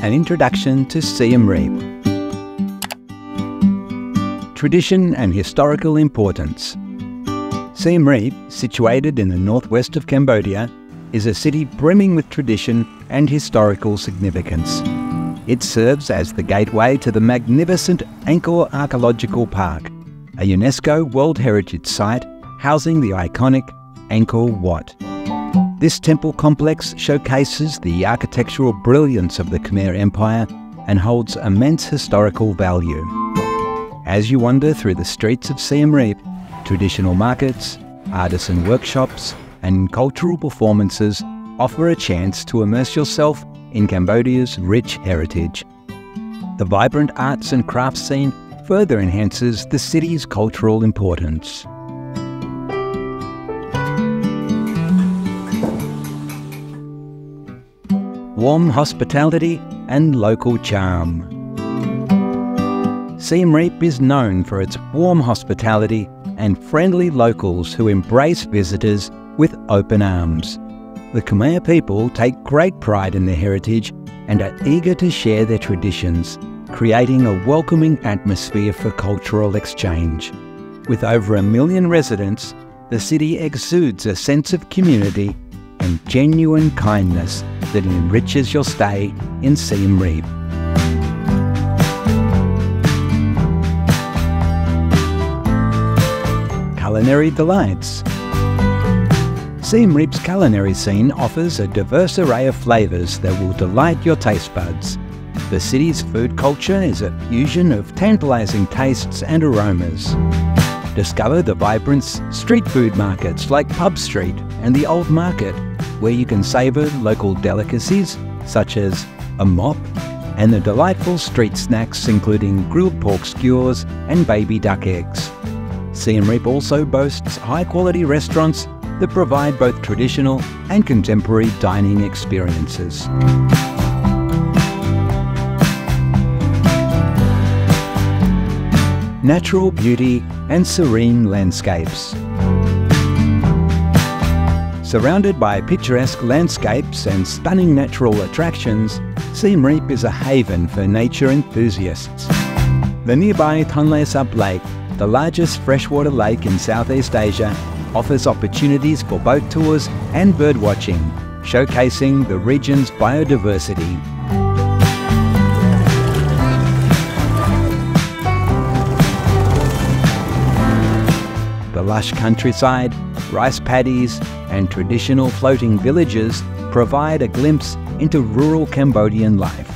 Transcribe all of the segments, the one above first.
an introduction to Siem Reap. Tradition and historical importance. Siem Reap, situated in the northwest of Cambodia, is a city brimming with tradition and historical significance. It serves as the gateway to the magnificent Angkor Archaeological Park, a UNESCO World Heritage Site housing the iconic Angkor Wat. This temple complex showcases the architectural brilliance of the Khmer Empire and holds immense historical value. As you wander through the streets of Siem Reap, traditional markets, artisan workshops, and cultural performances offer a chance to immerse yourself in Cambodia's rich heritage. The vibrant arts and crafts scene further enhances the city's cultural importance. Warm hospitality and local charm. Siem Reap is known for its warm hospitality and friendly locals who embrace visitors with open arms. The Khmer people take great pride in their heritage and are eager to share their traditions, creating a welcoming atmosphere for cultural exchange. With over a million residents, the city exudes a sense of community and genuine kindness that enriches your stay in Siem Reap. Culinary delights. Siem Reap's culinary scene offers a diverse array of flavours that will delight your taste buds. The city's food culture is a fusion of tantalising tastes and aromas. Discover the vibrant street food markets like Pub Street and the Old Market, where you can savour local delicacies such as amok and the delightful street snacks including grilled pork skewers and baby duck eggs. Siem Reap also boasts high quality restaurants that provide both traditional and contemporary dining experiences. Natural beauty and serene landscapes. Surrounded by picturesque landscapes and stunning natural attractions, Siem Reap is a haven for nature enthusiasts. The nearby Tonle Sap Lake, the largest freshwater lake in Southeast Asia, offers opportunities for boat tours and birdwatching, showcasing the region's biodiversity. The lush countryside, rice paddies, and traditional floating villages provide a glimpse into rural Cambodian life.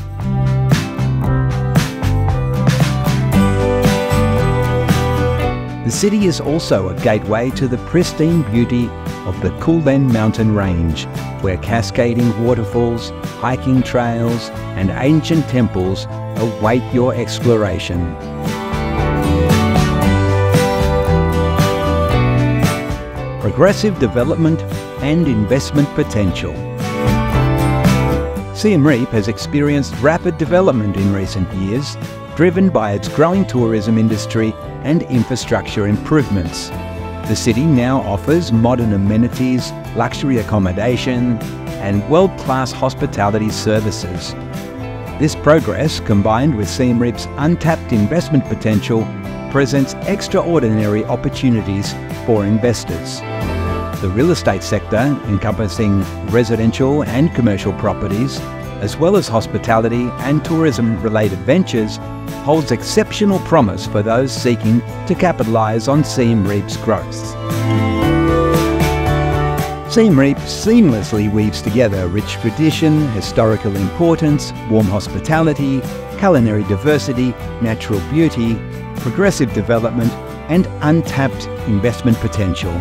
The city is also a gateway to the pristine beauty of the Kulen mountain range, where cascading waterfalls, hiking trails, and ancient temples await your exploration. Progressive development and investment potential. Siem Reap has experienced rapid development in recent years, driven by its growing tourism industry and infrastructure improvements. The city now offers modern amenities, luxury accommodation, and world-class hospitality services. This progress, combined with Siem Reap's untapped investment potential, presents extraordinary opportunities for investors. The real estate sector, encompassing residential and commercial properties, as well as hospitality and tourism related ventures, holds exceptional promise for those seeking to capitalise on Siem Reap's growth. Siem Reap seamlessly weaves together rich tradition, historical importance, warm hospitality, culinary diversity, natural beauty, progressive development, and untapped investment potential.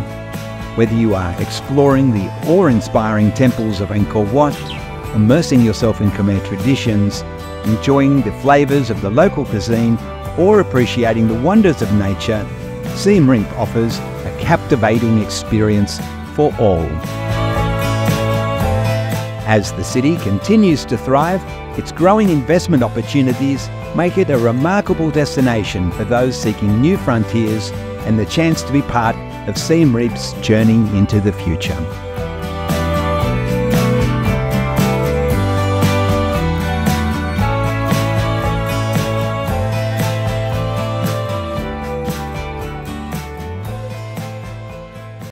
Whether you are exploring the awe-inspiring temples of Angkor Wat, immersing yourself in Khmer traditions, enjoying the flavours of the local cuisine, or appreciating the wonders of nature, Siem Reap offers a captivating experience for all. As the city continues to thrive, its growing investment opportunities make it a remarkable destination for those seeking new frontiers and the chance to be part of Siem Reap's journey into the future.